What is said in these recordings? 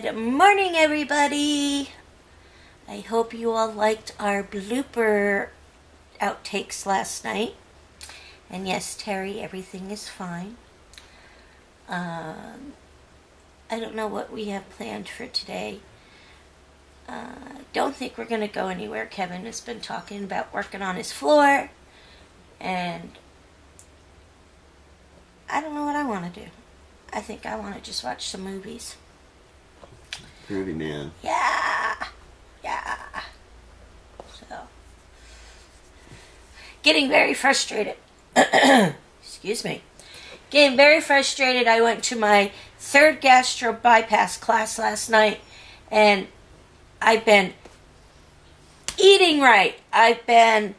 Good morning, everybody. I hope you all liked our blooper outtakes last night. And yes, Terry, everything is fine. Um, I don't know what we have planned for today. Uh, don't think we're going to go anywhere. Kevin has been talking about working on his floor. And I don't know what I want to do. I think I want to just watch some movies. Groovy man. Yeah. Yeah. So, getting very frustrated. Excuse me. Getting very frustrated. I went to my third gastro bypass class last night and I've been eating right. I've been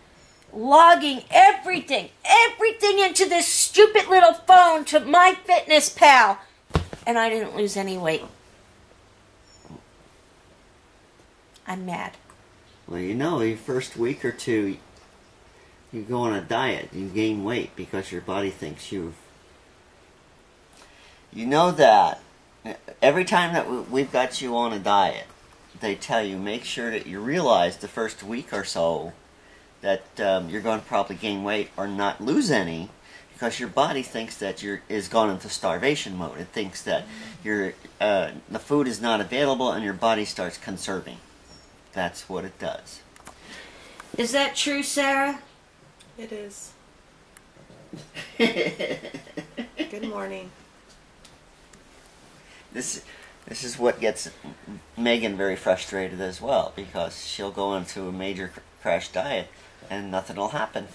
logging everything, everything into this stupid little phone to MyFitnessPal and I didn't lose any weight. I'm mad. Well, you know, your first week or two, you go on a diet, you gain weight because your body thinks you've. You know that every time that we- we've got you on a diet, they tell you make sure that you realize the first week or so that um, you're going to probably gain weight or not lose any because your body thinks that you're is gone into starvation mode. It thinks that your uh, the food is not available and your body starts conserving. That's what it does. Is that true, Sarah? It is. Good morning. this this is what gets Megan very frustrated as well because she'll go into a major cr- crash diet and nothing will happen.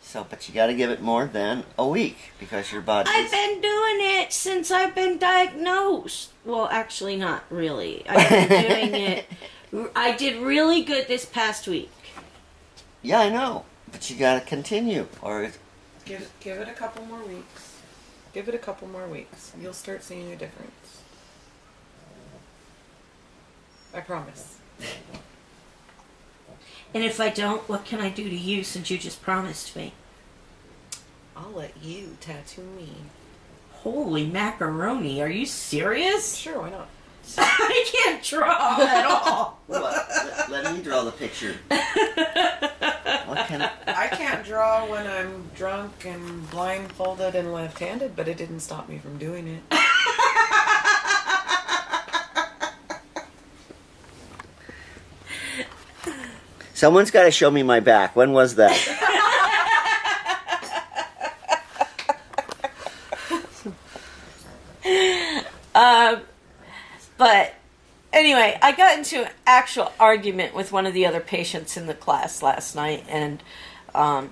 So, but you got to give it more than a week because your body. I've been doing it since I've been diagnosed. Well, actually, not really. I've been doing it. I did really good this past week. yeah, I know, but you got to continue, or Give give it a couple more weeks. Give it a couple more weeks. You'll start seeing a difference. I promise. And if I don't, what can I do to you since you just promised me? I'll let you tattoo me. Holy macaroni, are you serious? Sure, why not? I can't draw at all. What? let, let me draw the picture. What can I, I can't draw when I'm drunk and blindfolded and left-handed, but it didn't stop me from doing it. Someone's got to show me my back. When was that? Um, but anyway, I got into an actual argument with one of the other patients in the class last night, and um,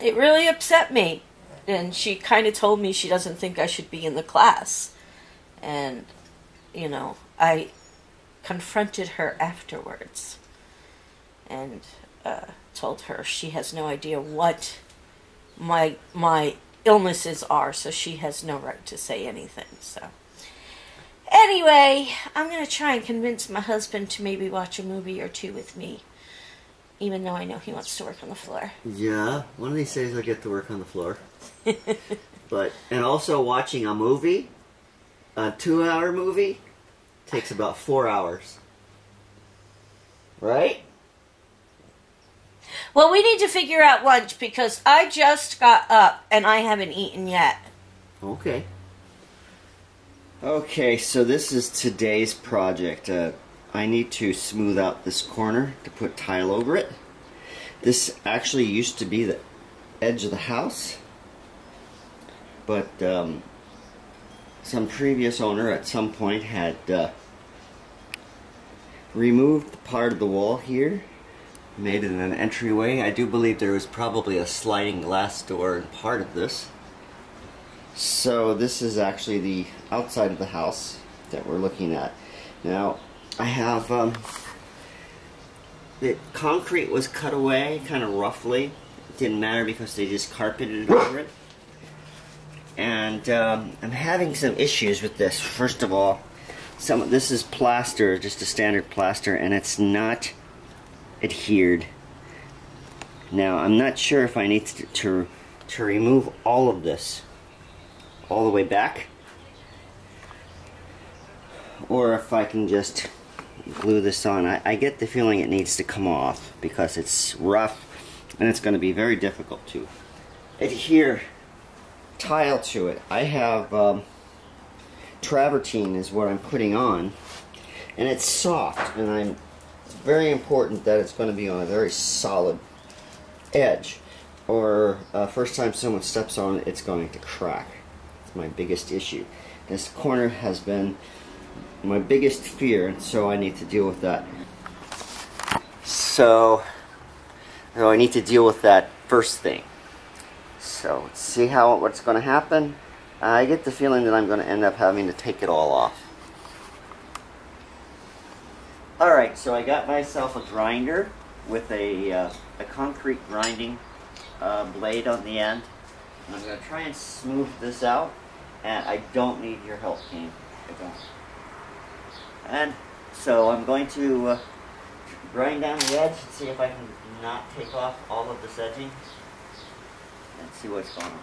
it really upset me. And she kind of told me she doesn't think I should be in the class. And, you know, I confronted her afterwards and uh, told her she has no idea what my my illnesses are, so she has no right to say anything. So. Anyway, I'm going to try and convince my husband to maybe watch a movie or two with me, even though I know he wants to work on the floor. Yeah, one of these days I'll get to work on the floor. but and also watching a movie, a two-hour movie, takes about four hours. Right? Well, we need to figure out lunch because I just got up and I haven't eaten yet. Okay. Okay, so this is today's project. Uh, I need to smooth out this corner to put tile over it. This actually used to be the edge of the house, but um, some previous owner at some point had uh, removed part of the wall here, made it an entryway. I do believe there was probably a sliding glass door in part of this. So this is actually the outside of the house that we're looking at. Now, I have um, the concrete was cut away kind of roughly didn't matter because they just carpeted it over it. And um, I'm having some issues with this. First of all, some this is plaster, just a standard plaster, and it's not adhered. Now I'm not sure if I need to, to, to remove all of this all the way back or if I can just glue this on. I, I get the feeling it needs to come off because it's rough and it's going to be very difficult to adhere tile to it. I have um, travertine is what I'm putting on and it's soft and I'm it's very important that it's going to be on a very solid edge or uh, first time someone steps on it it's going to crack. My biggest issue. This corner has been my biggest fear, so I need to deal with that. So, so I need to deal with that first thing. So let's see how what's going to happen. I get the feeling that I'm going to end up having to take it all off. Alright, so I got myself a grinder with a, uh, a concrete grinding uh, blade on the end. And I'm going to try and smooth this out. And I don't need your help, team. I don't. And so I'm going to uh, grind down the edge and see if I can not take off all of this edging and see what's going on.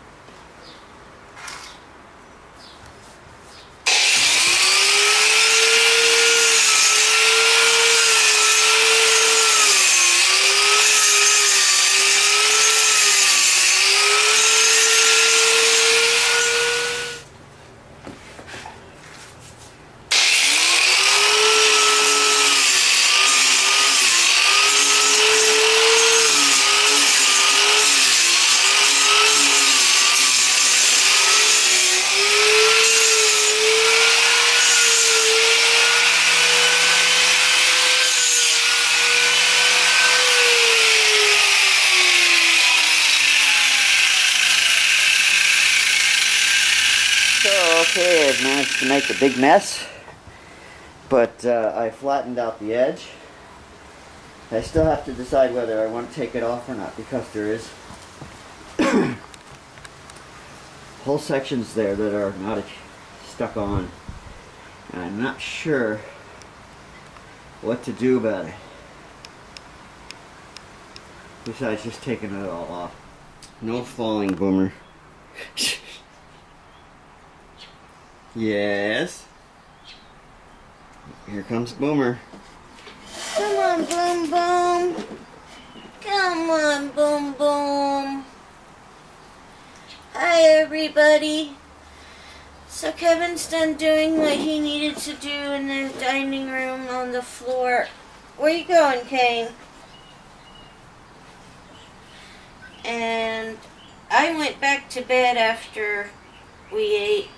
So, okay, I've managed to make a big mess, but uh, I flattened out the edge. I still have to decide whether I want to take it off or not because there is whole sections there that are not stuck on. And I'm not sure what to do about it. Besides just taking it all off. No falling, Boomer. Yes. Here comes Boomer. Come on, boom, boom. Come on, boom, boom. Hi, everybody. So Kevin's done doing what he needed to do in the dining room on the floor. Where you going, Kane? And I went back to bed after we ate.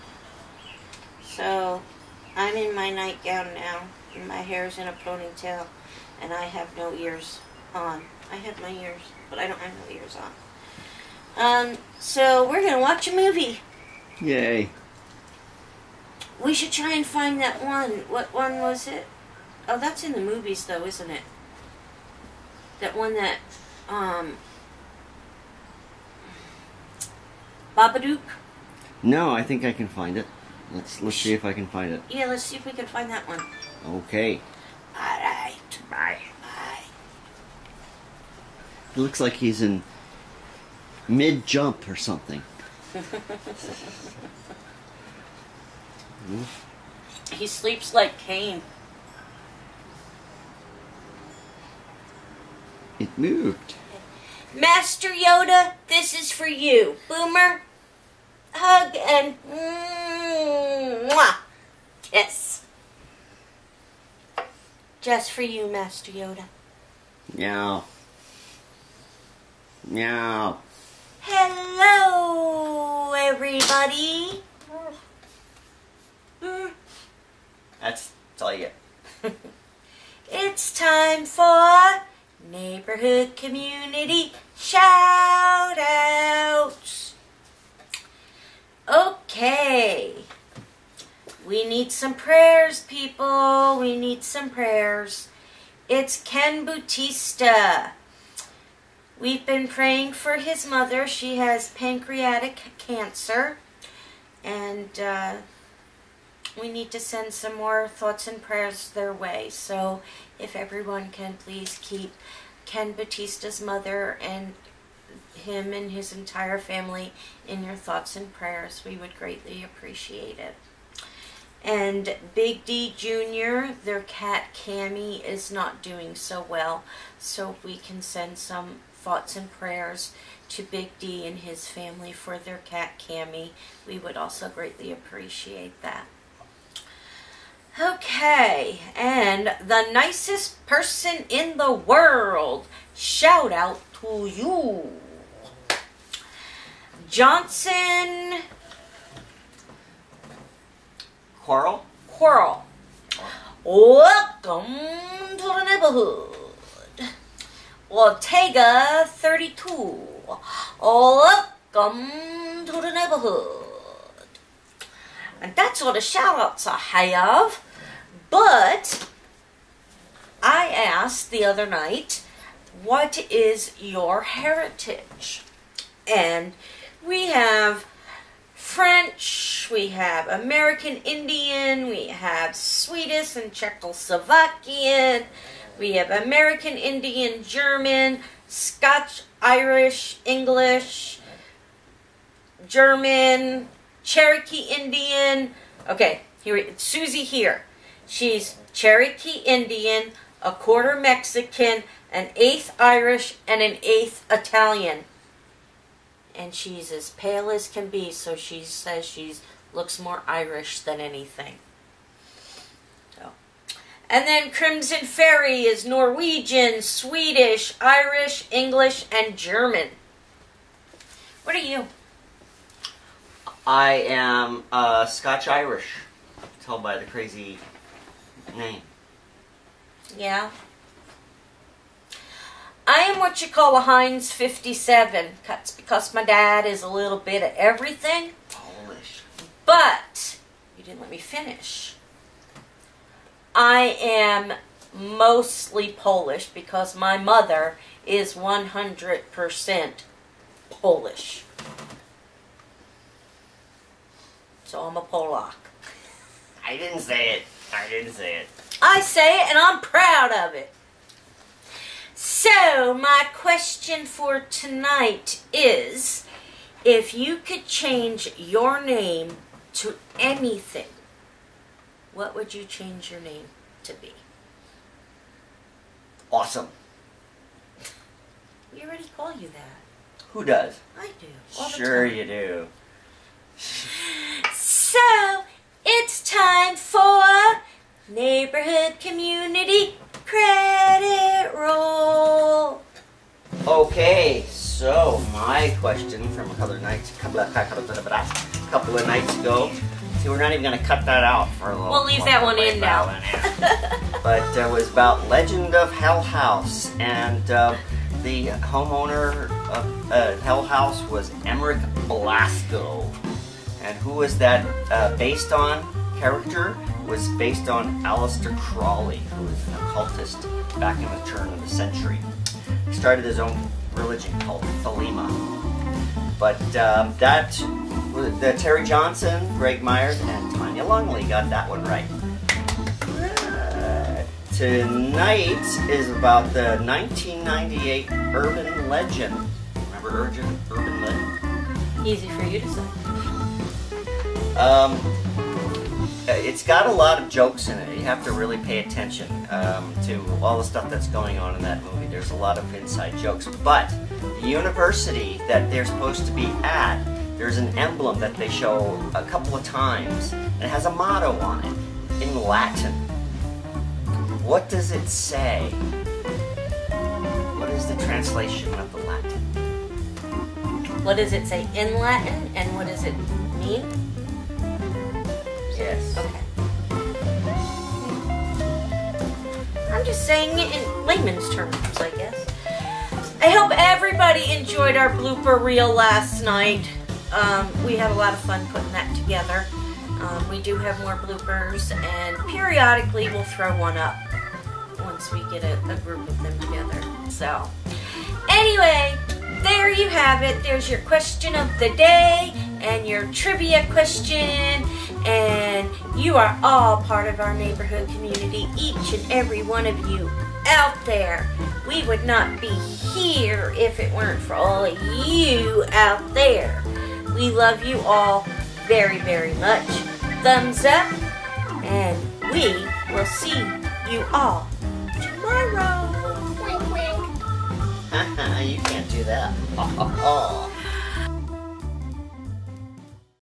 So I'm in my nightgown now, and my hair's in a ponytail, and I have no ears on. I have my ears, but I don't have no ears on. Um, so we're gonna watch a movie. Yay. We should try and find that one. What one was it? Oh, that's in the movies, though, isn't it? That one that, um, Babadook. No, I think I can find it. Let's let's see if I can find it. Yeah, let's see if we can find that one. Okay. All right. Bye. Bye. It looks like he's in mid jump or something. He sleeps like Kane. It moved. Master Yoda, this is for you. Boomer, hug and mwah, kiss. Just for you, Master Yoda. Meow. Meow. Hello, everybody. That's, that's all you get. It's time for neighborhood community shout outs. Okay. We need some prayers, people. We need some prayers. It's Ken Bautista. We've been praying for his mother. She has pancreatic cancer. And uh, we need to send some more thoughts and prayers their way. So if everyone can please keep Ken Batista's mother and him and his entire family in your thoughts and prayers, we would greatly appreciate it. And Big D Jr., their cat Cammy, is not doing so well. So we can send some thoughts and prayers to Big D and his family for their cat Cammy, we would also greatly appreciate that. Okay, and the nicest person in the world, shout out to you. Johnson Quarrel? Quarrel. Welcome to the neighborhood. Ortega 32. Welcome to the neighborhood. And that's all the shout outs I have. But I asked the other night, what is your heritage? And we have French, we have American Indian, we have Swedish and Czechoslovakian, we have American Indian, German, Scotch, Irish, English, German, Cherokee Indian. Okay, here Susie here. She's Cherokee Indian, a quarter Mexican, an eighth Irish, and an eighth Italian. And she's as pale as can be, so she says she looks more Irish than anything. So, and then Crimson Fairy is Norwegian, Swedish, Irish, English, and German. What are you? I am uh, Scotch Irish. Told by the crazy name. Yeah. I am what you call a Heinz 57. That's because my dad is a little bit of everything. Polish. But, you didn't let me finish. I am mostly Polish because my mother is 100% Polish. So I'm a Polak. I didn't say it. I didn't say it. I say it and I'm proud of it. So, my question for tonight is if you could change your name to anything, what would you change your name to be? Awesome. We already call you that. Who does? I do. Sure you do. So, it's time for Neighborhood Community Credit Okay, so my question from a couple of nights, couple of, couple of, couple of nights ago. See, we're not even going to cut that out for a little. We'll leave that one in now. but uh, it was about Legend of Hell House, and uh, the homeowner of uh, Hell House was Emeric Belasco. And who was that uh, based on? Character was based on Aleister Crowley, who was an occultist back in the turn of the century. He started his own religion called Thelema. But um, that, the Terry Johnson, Greg Myers, and Tanya Longley got that one right. Uh, tonight is about the 1998 urban legend. Remember urban, urban legend? Easy for you to say. Um, it's got a lot of jokes in it. You have to really pay attention um, to all the stuff that's going on in that movie. There's a lot of inside jokes. But the university that they're supposed to be at, there's an emblem that they show a couple of times. And it has a motto on it in Latin. What does it say? What is the translation of the Latin? What does it say in Latin and what does it mean? Saying it in layman's terms, I guess. I hope everybody enjoyed our blooper reel last night. Um, we had a lot of fun putting that together. Um, we do have more bloopers, and periodically we'll throw one up once we get a, a group of them together. So, Anyway, there you have it. There's your question of the day and your trivia question. And you are all part of our neighborhood community, each and every one of you out there. We would not be here if it weren't for all of you out there. We love you all very, very much. Thumbs up, and we will see you all tomorrow. you can't do that. Oh.